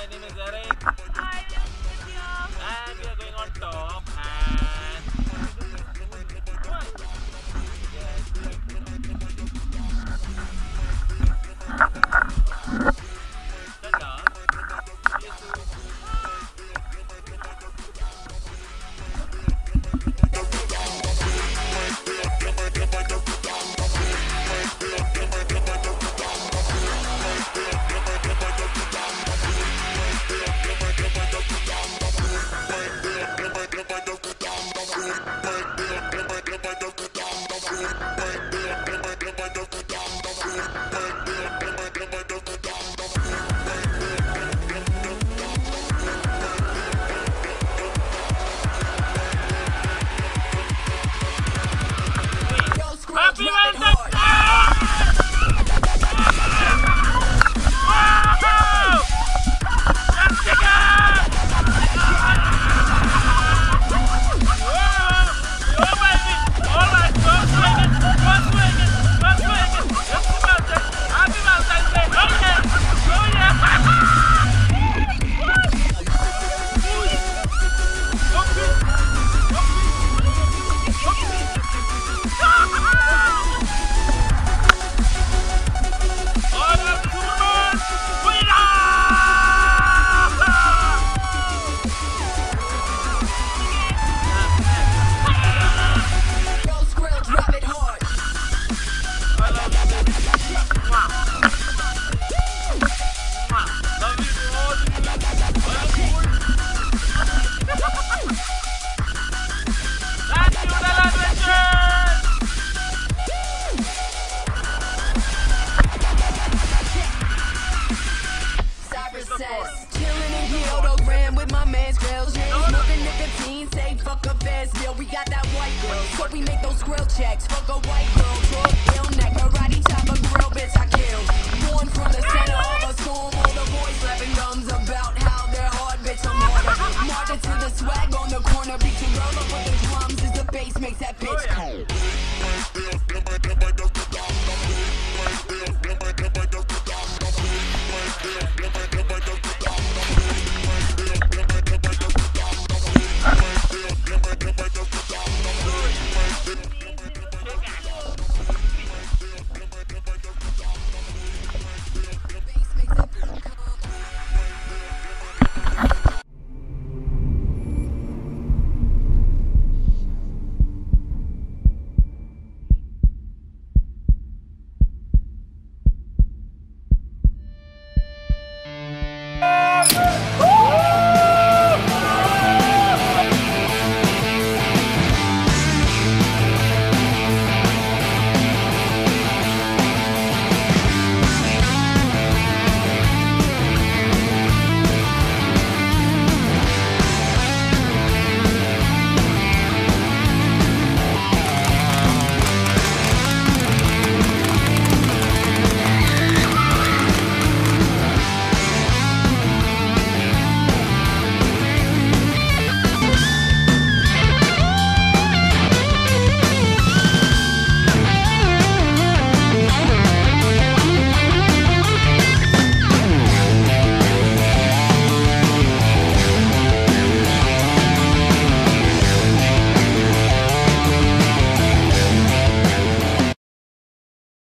My name is Eric. Bye. Sorry. Chilling in here, hologram with my man's grills. Smoking at the teen, say fuck a fast bill. We got that white girl, so we make those grill checks. Fuck a white girl, talk ill, neck, karate, chop a grill, bitch, I kill. Born from the center.